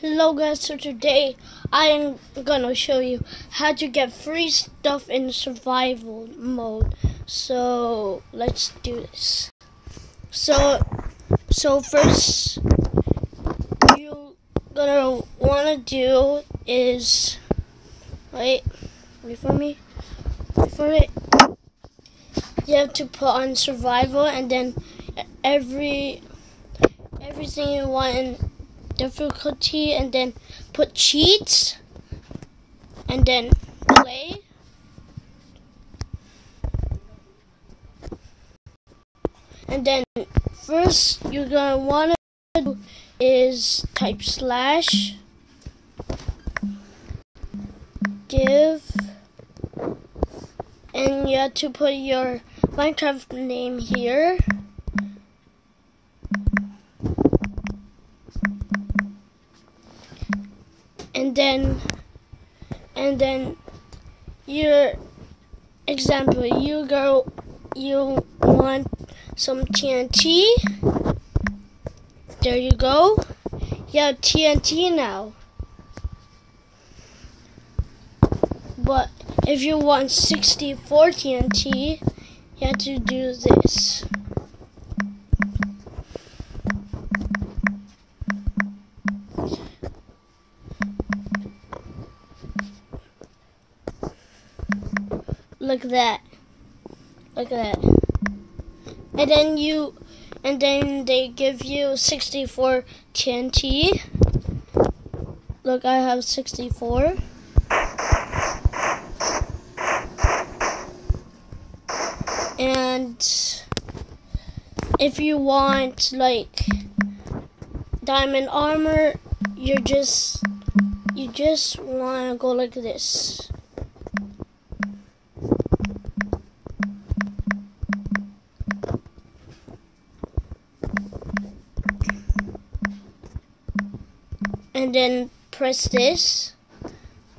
Hello guys, so today I am gonna show you how to get free stuff in survival mode. So let's do this. So so first you gonna wanna do is wait wait for me. Wait for it. You have to put on survival and then every everything you want in difficulty and then put cheats and then play. And then first you're gonna wanna do is type slash give and you have to put your Minecraft name here. And then and then your example you go you want some TNT there you go. You have TNT now. But if you want 64 TNT you have to do this Look at that. Look at that. And then you, and then they give you 64 TNT. Look, I have 64. And if you want like diamond armor, you're just you just want to go like this. And then press this,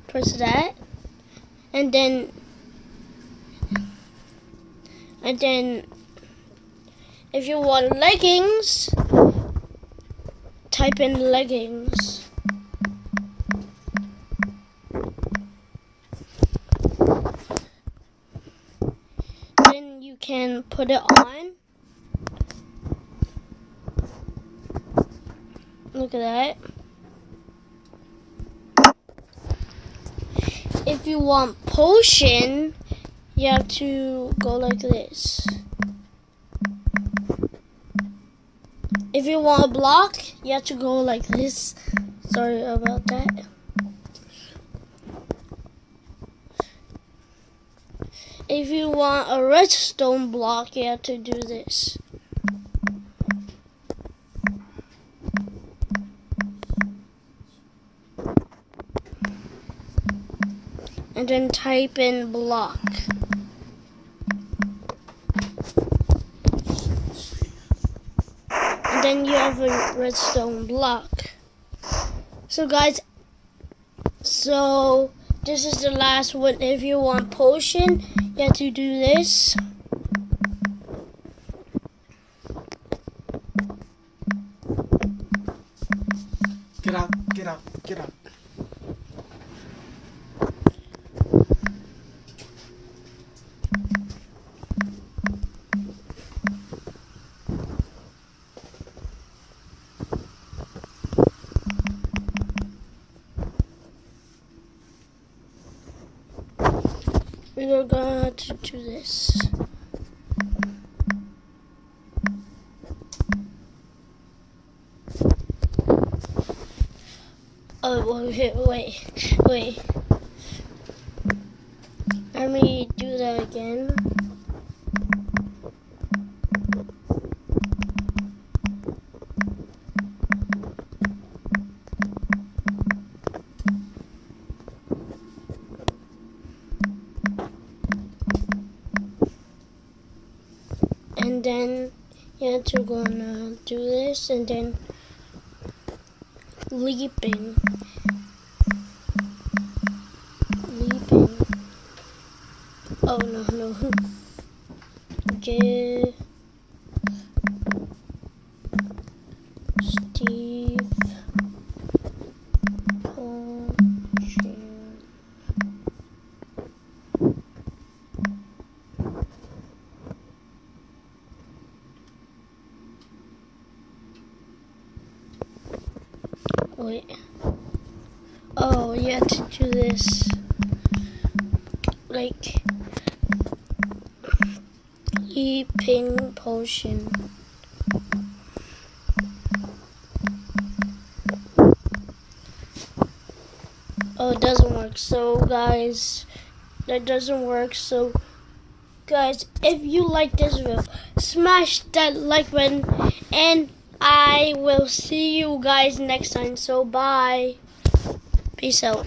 press that, and then and then if you want leggings, type in leggings. Then you can put it on. Look at that. If you want potion, you have to go like this. If you want a block, you have to go like this. Sorry about that. If you want a redstone block, you have to do this. And then type in block. And then you have a redstone block. So guys, so this is the last one. If you want potion, you have to do this. Get out, get out, get out. We're going to do this. Oh, wait, wait, wait. Let me do that again. And then you have to gonna do this and then leaping. Leaping. Oh no no. Give Wait. Oh, you have to do this. Like, leaping potion. Oh, it doesn't work. So, guys, that doesn't work. So, guys, if you like this video, smash that like button, and I will see you guys next time. So, bye. Peace out.